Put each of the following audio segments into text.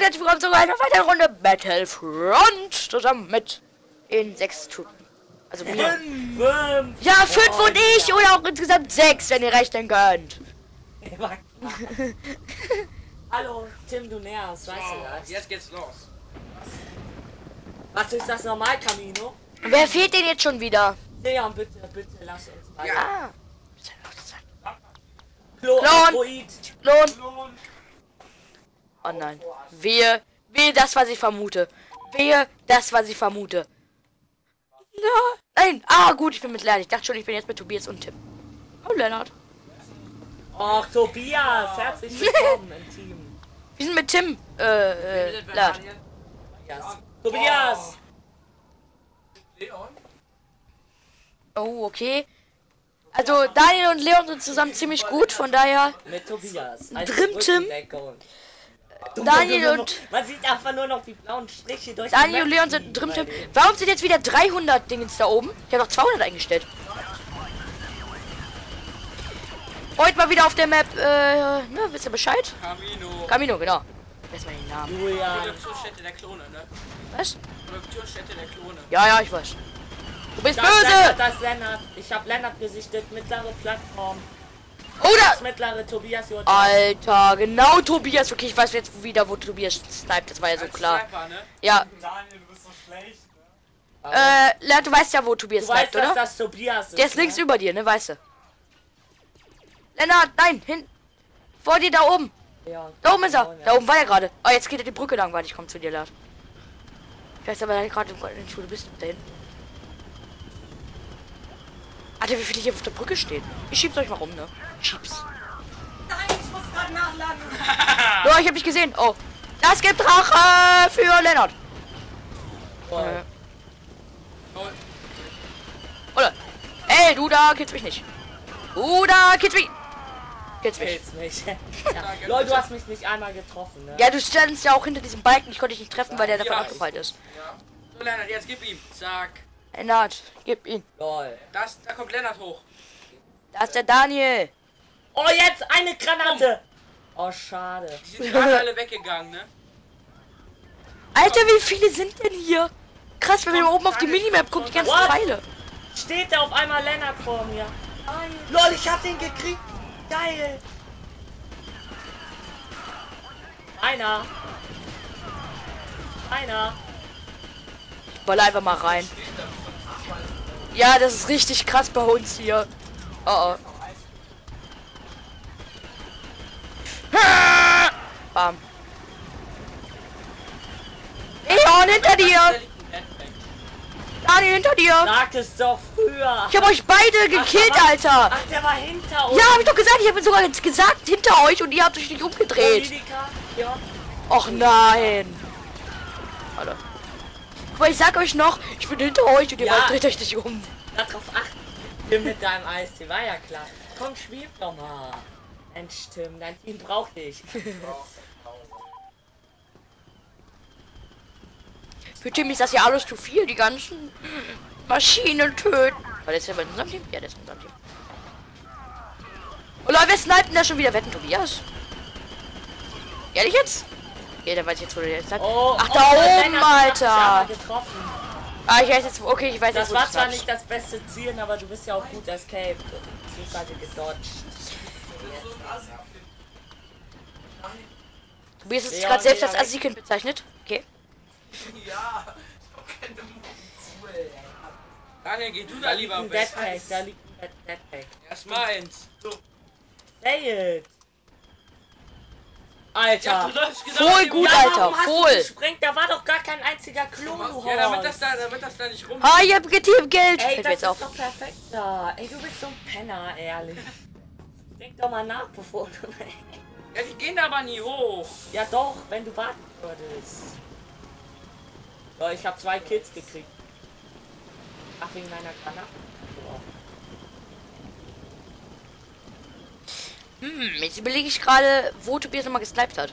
und herzlich willkommen zu einer weiteren Runde Battlefront zusammen mit den sechs Typen. Also wir. Fünf. Ja, fünf Oh, und ich ja. oder auch insgesamt sechs, wenn ihr rechnen könnt. Hallo, Tim, du nervst, weißt du das? Jetzt geht's los. Was ist das normal, Camino? Wer fehlt denn jetzt schon wieder? Leon, bitte, bitte, lass uns weiter. Ja. Klo, Klon. Android. Oh nein. Wehe. Wehe das, was ich vermute. Wehe das, was ich vermute. Nein. Ah, gut, ich bin mit Lennart. Ich dachte schon, ich bin jetzt mit Tobias und Tim. Oh, Lennart. Ach, Tobias, herzlich willkommen im Team. Wir sind mit Tim. Äh, äh, Lennart. Tobias. Leon? Oh, okay. Also, Daniel und Leon sind zusammen ziemlich gut, von daher. Mit Tobias. als Drin-Tim. Daniel und. Man sieht einfach nur noch die blauen Striche durch Daniel und Leon sind drin. Warum sind jetzt wieder 300 Dingens da oben? Ich habe noch 200 eingestellt. Heute mal wieder auf der Map, äh, ne, wisst ihr Bescheid? Camino. Camino, genau. Lass mal den Namen. Julian. Produktionsstätte der Klone, ne? Was? Produktionsstätte der Klone. Ja, ja, ich weiß. Du bist Das böse! Lennart, das ist Lennart. Ich hab Lennart gesichtet. Mittlere Plattform. Oder? Alter, genau Tobias. Okay, ich weiß jetzt wieder, wo Tobias sniped. Das war ja so Als klar. Sniper, ne? Ja. Daniel, du bist so schlecht. Ne? Äh, Lennart, du weißt ja, wo Tobias Du weißt, sniped, dass oder? das Tobias ist. Der ist ne? links über dir, ne, weißt du. Lennart, nein, hin. Vor dir, da oben. Ja. Da oben ist er. Ja. Da oben war er gerade. Oh, jetzt geht er die Brücke lang, weil ich komme zu dir, Lennart. Ich weiß aber gerade, wo du bist. Da hinten. Alter, wie viele hier auf der Brücke stehen. Ich schieb's euch mal rum, ne? Schieb's. Nein, ich muss gerade nachladen. Oh, ich hab dich gesehen. Oh. Das gibt Rache für Lennart. Boah. Äh, Oh, oder? Ey, du da killst mich nicht. Du da killst mich. Killst mich. Killst mich. ja. Lol, du hast mich nicht einmal getroffen, ne? Ja, du standst ja auch hinter diesem Balken. Ich konnte dich nicht treffen, weil der davon Ja. abgefallen ist. ja. So, Lennart, jetzt gib ihm. Zack. Lennart, gib ihn. Lol. Das, da kommt Lennart hoch. Da ist der Daniel. Oh, jetzt eine Granate. Oh, schade. Die sind gerade alle weggegangen, ne? Alter, wie viele sind denn hier? Krass, wenn man oben auf die Minimap guckt, die ganzen What? Pfeile. Steht da auf einmal Lennart vor mir. Lol, ich hab den gekriegt. Geil. Einer. Einer. Ich baller einfach mal rein. Ja, das ist richtig krass bei uns hier. Oh oh. Ah! Bam. Leon, hinter dir! Da liegt ein Backpack. Daniel, hinter dir! Sag es doch früher. Ich hab euch beide gekillt, Ach, Alter! Ach, der war hinter uns. Ja, hab ich doch gesagt, ich habe sogar jetzt gesagt hinter euch und ihr habt euch nicht umgedreht. Och nein. Aber ich sag euch noch, ich bin hinter euch und ihr Ja. wollt dreht euch nicht um. Darauf achten. Tim mit deinem Eistee, war ja klar. Komm, spiel doch mal. Mensch, Tim, dein Team braucht dich. Für Tim ist das ja alles zu viel, die ganzen Maschinen töten. War das ja bei unserem Team? Ja, das ist in unserem Team. Oh Leute, wer sniped denn da schon wieder? Wetten, Tobias? Ehrlich jetzt? Ja, der weiß jetzt, wo der jetzt sniped. Oh, Ach, oh, da oben, einmal Alter. Getroffen. Ah, ich weiß jetzt, okay, ich weiß Das jetzt, wo war zwar nicht das beste Ziel, aber du bist ja auch gut escaped. Beziehungsweise gedodged. Tobias ist sich Ja, gerade selbst ja, als weg. Assi-Kind bezeichnet. Okay. Ja, ich hab keine Munition. Daniel, geh du da lieber weg. Deadpack, da liegt ein Dead- Deadpack. Erst meins. Say it! Ja, Alter! du läufst genau Voll gut, mir. Alter, voll. gesprengt? Da war doch gar kein einziger Klon, du Ja, damit das Horst. da, damit das da nicht rum. Ah, ihr habt Team Geld. Ey, Fällt das ist auf. doch perfekt da. Ey, du bist so ein Penner, ehrlich. Denk doch mal nach, bevor du... Ja, die gehen aber nie hoch. ja doch, wenn du warten würdest. Ja, ich habe zwei Kills gekriegt. Ach, wegen meiner Granate? Hm, jetzt überlege ich gerade, wo Tobias immer gesniped hat.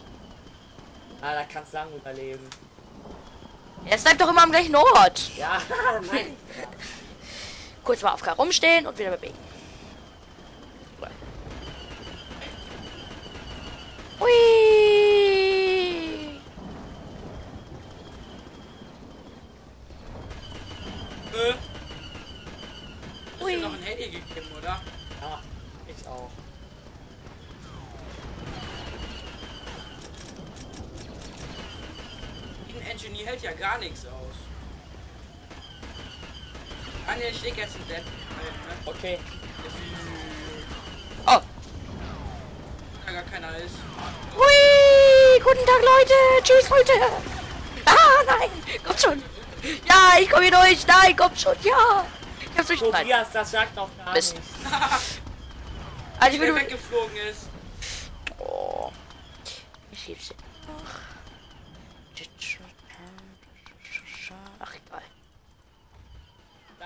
Ah, da kannst du lang überleben. Er sniped doch immer am gleichen Ort. Ja, nein. Kurz mal auf K rumstehen und wieder bewegen. Ui. Äh. du noch ein Handy gegeben, oder? Ja, ich auch. Engineer hält ja gar nichts aus. Daniel, ich leg jetzt einen Dead. Ne? Okay. Oh. Da gar keiner ist. Hui! Guten Tag, Leute! Tschüss, Leute! Ah, nein! Kommt schon! Ja, ich komme hier durch! Nein, kommt schon! Ja! Ich hab's durch... Tobias, das sagt noch gar Mist. nichts. Also ich Wer will... weggeflogen ist. Oh. Ich lieb's. Ach, egal.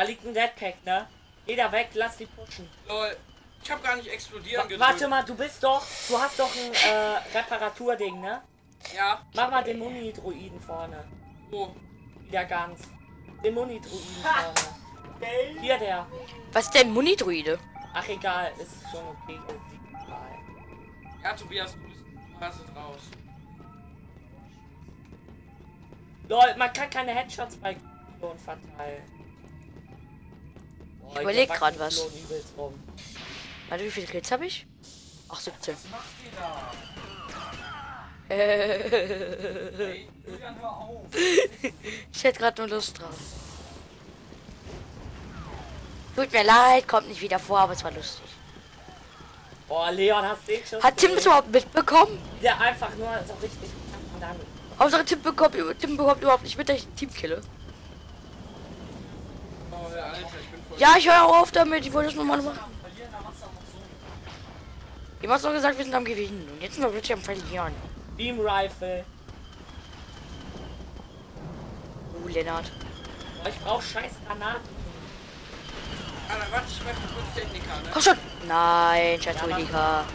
Da liegt ein Deadpack, ne? Geh da weg, lass die pushen. Lol. Ich hab gar nicht explodieren gedrückt. Warte mal, du bist doch, du hast doch ein äh, Reparaturding, ne? Ja. Mach mal den Muni-Druiden vorne. Wo? Wieder ganz. Den Muni-Druiden vorne. Hier der. Was ist denn Munidruide? Ach egal, ist schon okay. Ja, Tobias, du, bist, du hast es raus. Lol, man kann keine Headshots bei Klon verteilen. Boah, überleg hier grad wackeln was. Warte, wie viele Kills habe ich? Ach, 17. Was macht ihr da? ich Ey, Julian, hör auf. hätte gerade nur Lust drauf. Tut mir leid, kommt nicht wieder vor, aber es war lustig. Boah, Leon, hast du den Schuss Hat Tim das überhaupt mitbekommen? Der einfach nur so richtig. Hauptsache Tim bekommt, Tim bekommt überhaupt nicht mit, dass ich ein Team kille. Oh, Alter, ich bin voll. Ja, ich höre auch auf damit, ich wollte das nur mal machen. Verlieren, dann machst du auch so. Jemand hat doch gesagt, wir sind am Gewinnen. Und jetzt sind wir plötzlich am Verlieren. Beam Rifle. Uh, Lennart. Ich brauch scheiß Granaten. Alter, warte, ich mach kurz Techniker, ne? Komm schon! Nein, scheiß Rüdiger.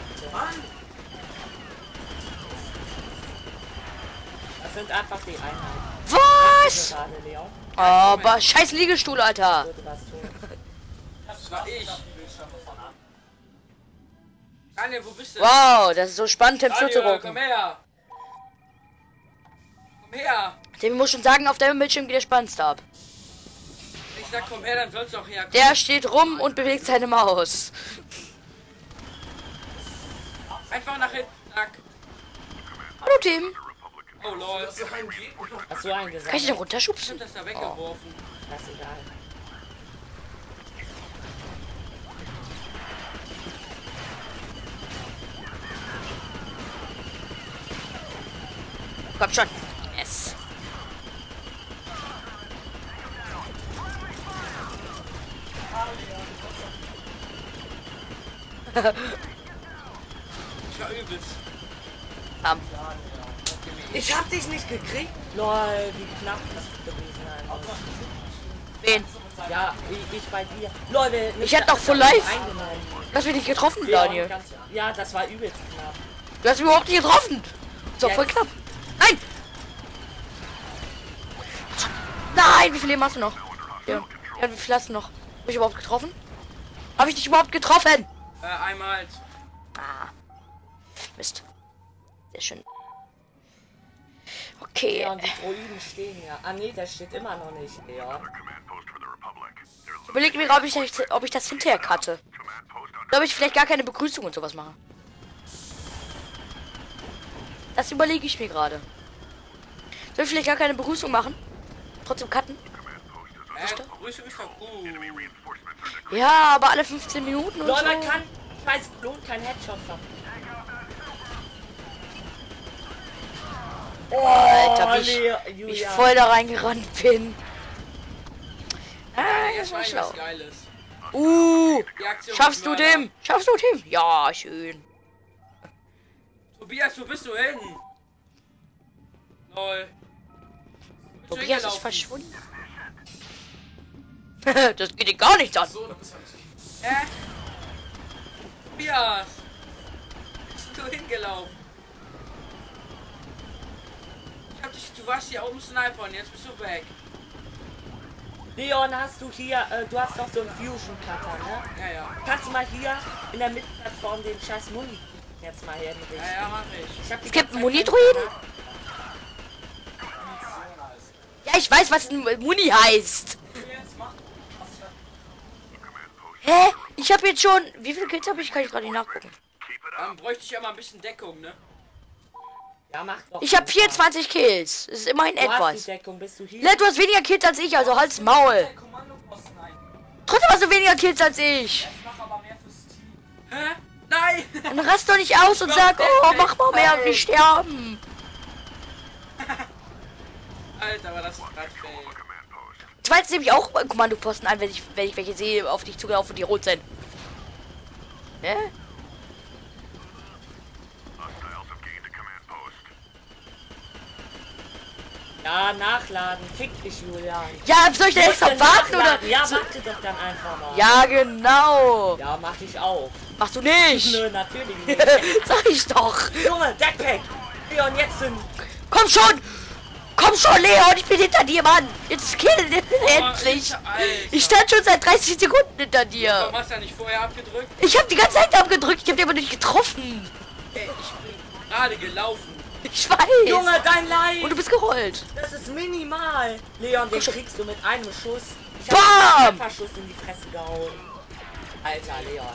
Das sind einfach die Einheiten. Was? Aber scheiß Liegestuhl, Alter. Das war ich. Daniel, wo bist du? Wow, das ist so spannend, Tim Daniel, zuzugucken. komm her. Komm her. Tim muss schon sagen, auf deinem Bildschirm geht der spannendste ab. Ich sag, komm her, dann sollst du auch herkommen. Der steht rum und bewegt seine Maus. Einfach nach hinten. Hallo, Tim. Oh, lol. Hast du einen gesagt? Kann ich den Ich runterschubsen? hab das da weggeworfen. Das ist egal. Komm schon. Yes. Ich war übelst. Bam. Ich hab dich nicht gekriegt. Lol, wie knapp das gewesen eigentlich. Wen? Ja, ich, ich bei dir. Lol, wir- Ich hatte doch. Eingenommen. Du hast mich nicht getroffen, Leon, Daniel. ganz- Ja, das war übelst knapp. Du hast mich überhaupt nicht getroffen. Ist doch voll knapp. Nein! Nein, wie viel Leben hast du noch? Ja. ja, wie viel hast du noch? Hab ich überhaupt getroffen? Habe ich dich überhaupt getroffen? Äh, einmal. Ah. Mist. Sehr schön. Okay. Leon, die Droiden stehen ja. Ah nee, der steht immer noch nicht, Leon. Überleg mir, ob ich, das- ob ich das hinterher cutte. Oder ob ich vielleicht gar keine Begrüßung und sowas mache. Das überlege ich mir gerade. Soll ich vielleicht gar keine Begrüßung machen? Trotzdem cutten? Äh, Grüße ist doch gut. Ja, aber alle 15 Minuten und Lol, so. man kann scheiß Klon kein Headshot verpassen. Oh, Alter, wie ich- Leo- Wie ich voll da reingerannt bin. Ah, Ja, das war schlau. Uh, schaffst du. Tim? Schaffst du Tim? Ja, schön. Tobias, wo bist du hin? Lol. Tobias ist verschwunden. das geht dir gar nichts an. So, nicht. Hä? Tobias! Bist du hingelaufen? Ich hab du warst hier oben Sniper und jetzt bist du weg. Leon, hast du hier, äh, du hast noch so einen Fusion Cutter, ne? Ja, ja. Kannst du mal hier in der Mittelplattform den scheiß Muni jetzt mal hinrichten? Ja, ja, mach ich. Ich hab die Es gibt Zeit Muni-Druiden? Ja, ich weiß, was ein Muni heißt. Hä? Ich habe jetzt schon. Wie viele Kills habe ich? Kann ich gerade nicht nachgucken. Dann bräuchte ich ja mal ein bisschen Deckung, ne? Ja, mach doch. Ich habe einfach. 24 Kills. Das ist immerhin Du hast die etwas. Deckung, bist du hier? Ne, du hast weniger Kills als ich, also halt's Maul. Trotzdem hast du weniger Kills als ich. Ich mach aber mehr fürs Team. Hä? Nein! Dann rast doch nicht aus und sag, oh, mach mal mehr und nicht sterben. Alter, war das gerade fail. Zweitens nehme ich auch Kommandoposten an, wenn ich, wenn ich welche sehe, auf dich zugelaufen, die rot sind. Ne? Ja, nachladen. Fick dich, Julian. Ja, soll ich denn extra warten oder? Ja, warte doch dann einfach mal. Ja, genau. Ja, mach ich auch. Machst du nicht. Nö, natürlich nicht. Sag ich doch. Junge, Deckpack! Leon, jetzt sind. Komm schon. Komm schon, Leon, ich bin hinter dir, Mann. Jetzt kill endlich. Alter. Ich stand schon seit 30 Sekunden hinter dir. Warum hast du ja nicht vorher abgedrückt? Ich habe die ganze Zeit abgedrückt, ich habe dir aber nicht getroffen. Ey, ich bin gerade gelaufen. Ich weiß. Junge, dein Und Leid! du bist gerollt. Das ist minimal! Leon, den kriegst du mit einem Schuss. Ich Bam! hab einen Schuss in die Fresse gehauen. Alter, Leon.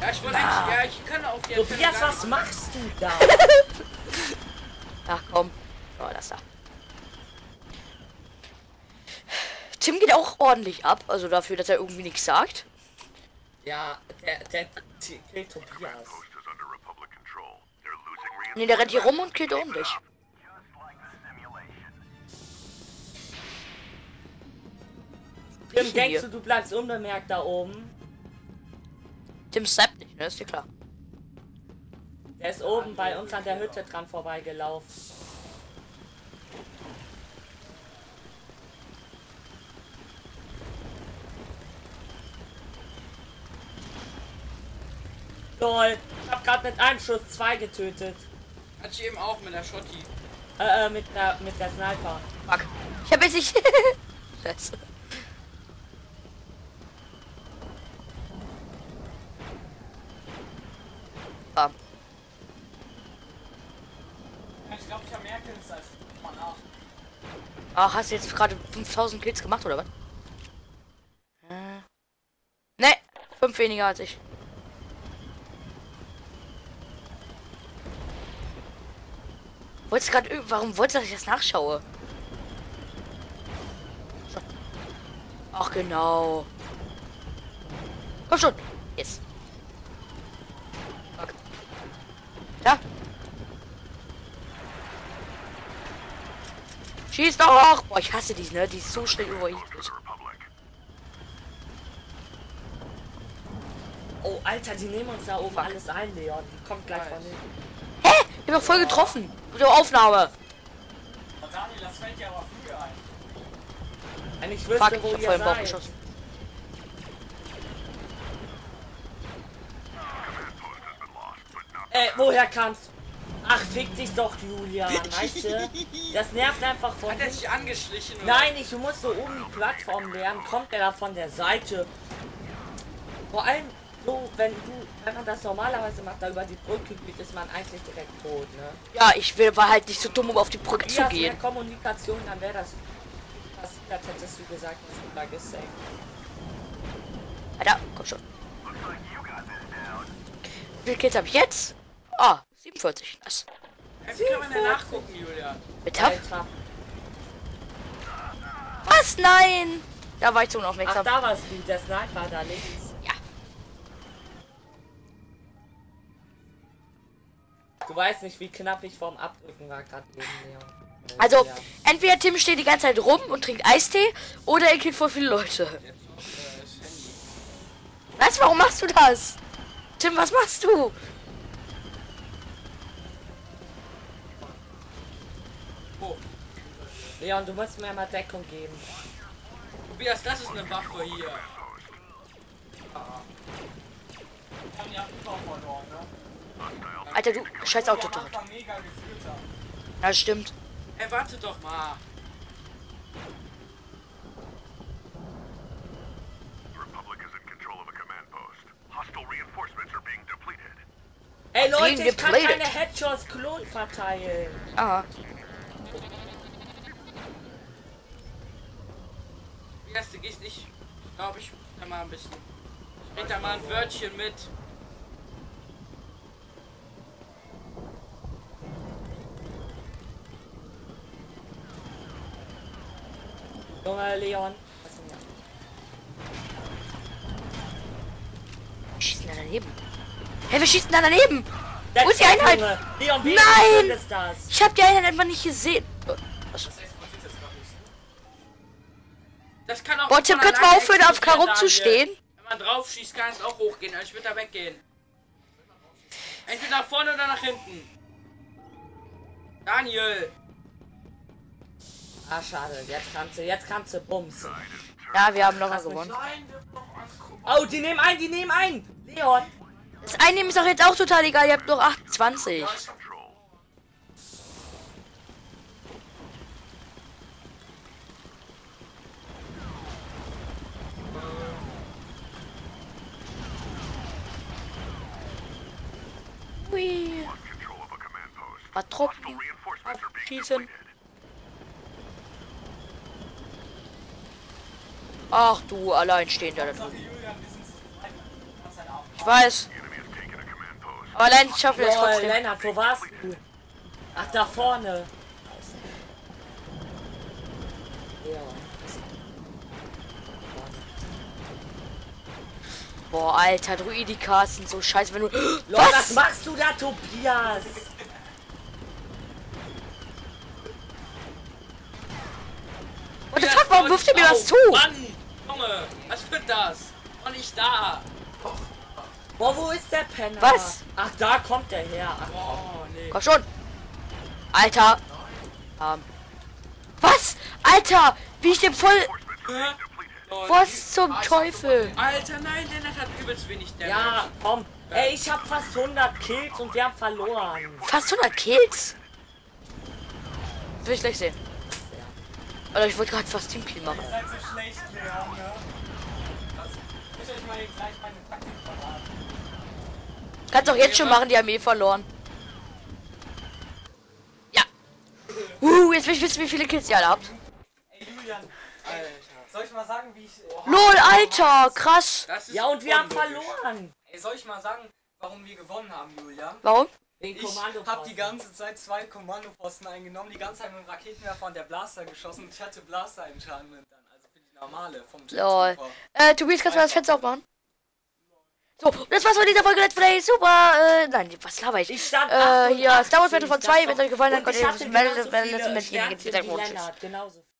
Ja, ich wollte eigentlich, ja, ich kann auf die Tobias, was machst du da? Ach komm. Oh, das da. Tim geht auch ordentlich ab, also dafür, dass er irgendwie nichts sagt. ja, der, der, der killt Tobias. Nee, der rennt hier rum und killt ordentlich. Tim, Ich denkst hier. du, du bleibst unbemerkt da oben? Tim snappt nicht, ne? Ist dir klar. Der ist oben bei uns an der Hütte dran vorbeigelaufen. Lol, ich hab grad mit einem Schuss zwei getötet. Hatte ich eben auch mit der Schotti. Äh, äh, mit der, mit der Sniper. Fuck. Ich hab jetzt nicht. Scheiße. Bam. Ich glaube, ich habe mehr Kills als. Mal nach. Ach, hast du jetzt gerade 5000 Kills gemacht oder was? Äh. Ne, fünf weniger als ich. Wolltest gerade warum wolltest du, dass ich das nachschaue? Ach genau. Komm schon. Yes. Fuck. Da. Schieß doch! Boah, ich hasse die, ne? Die ist so schnell überhielt. Oh, Alter, die nehmen uns da oben alles ein, Leon. Die kommt gleich von hinten. Hä? Ich hab doch voll getroffen. Mit der Aufnahme. Daniel, das fällt dir aber früher ein. Wenn ich wüsste, Fuck, ich wo hab ihr voll im Bauch geschossen. Äh, woher kannst du? Ach, fick dich doch, Julian, weißt du? Das nervt einfach von Hat er hinten. sich angeschlichen? Oder? Nein, ich muss so um die Plattform lernen. Kommt er da von der Seite? Vor allem so, wenn du, wenn man das normalerweise macht, da über die Brücke geht, ist man eigentlich direkt tot, ne? Ja, ich will, war halt nicht so dumm, um auf die Brücke zu gehen. mehr Kommunikation, dann wäre das passiert, hättest du gesagt, das ist da gesaved. Alter, komm schon. Wie viele Kills hab ich jetzt? Ah, 47. Nice. Wie kann man denn nachgucken, Julia? Bitte? Alter. Was? Nein! Da war ich zu Ach, unaufmerksam. da warst du, der Sniper da links. Du weißt nicht, wie knapp ich vorm Abdrücken war gerade eben, Leon. Also, Ja. entweder Tim steht die ganze Zeit rum und trinkt Eistee oder er killt voll viele Leute. Was? Warum machst du das? Tim, was machst du? Oh, Leon, du musst mir mal Deckung geben. Tobias, das ist eine Waffe hier. Wir haben ja Ufer verloren, ne? Alter, du scheiß Auto tot. Ja, stimmt. Ey, warte doch mal. Ey Leute, ich kann depleted. keine Headshots Klon verteilen. Aha. Tobias, du gehst nicht. Ich glaube, ich da mal ein bisschen. Ich red da mal ein Wörtchen mit. Junge Leon. Was denn Wir schießen da daneben. Hey, wir schießen da daneben. hier? Wo ist die Einheit? Junge. Leon, wie Nein! das? Ich habe die Einheit einfach nicht gesehen. Das nicht. Das kann auch. Boah, Tim, von könnt mal aufhören, auf explodieren, K rumzustehen? Daniel. Wenn man drauf schießt, kann es auch hochgehen. Also ich würde da weggehen. Entweder nach vorne oder nach hinten. Daniel. Ah, schade. Jetzt kannst du, jetzt kannst du Bums. Ja, wir haben noch mich- gewonnen. Oh, die nehmen ein, die nehmen ein. Leon. Das Einnehmen ist doch jetzt auch total egal. Ihr habt noch 28. Control. Hui. Control Ach du, alleinstehender da drüben. Ich weiß. Aber allein schaffen wir es trotzdem. Lennart, wo warst du? Ach, da vorne. Boah, Alter, Druidikas sind so scheiße, wenn du. Lol, was Was? machst du da, Tobias? What the fuck, warum wirft ihr mir das zu? Mann! Junge, was wird das? Und nicht da. Boah, wo ist der Penner? Was? Ach, da kommt der her. Ach, Oh, nee. Komm schon. Alter. Ähm. Was? Alter, wie ich dem voll. Hä? Lol. Was zum Teufel? Alter, nein, Lennart hat übelst wenig Damage. ja, komm. Ey, ich hab fast 100 Kills und wir haben verloren. Fast 100 Kills? Das will ich gleich sehen. Alter, ich wollte gerade fast Teamkill machen. Ihr seid so schlecht, Leon, ne? Ich mal hier gleich meine Taktik verraten. Kannst auch jetzt schon machen, die Armee verloren. Ja. Uh, jetzt will ich wissen, wie viele Kills ihr alle habt. Ey, Julian, Alter. soll ich mal sagen, wie ich. LOL, Alter, krass. Ja, und wir haben verloren. Ey, soll ich mal sagen, warum wir gewonnen haben, Julian? Warum? Den Ich habe die ganze Zeit zwei Kommandoposten eingenommen, die ganze Zeit mit dem Raketenwerfer und der Blaster geschossen und ich hatte Blaster Enchantment dann, also für die normale vom Lol. Äh, Tobias, kannst du das Fenster aufmachen? So, das war's von dieser Folge Let's Play. Super. Äh, nein, was laber ich? Ich stand Äh, hier, 88, Star Wars Battlefront das 2. doch- Wenn es euch gefallen hat, könnt ihr das viele mit jedem. Lennart, genauso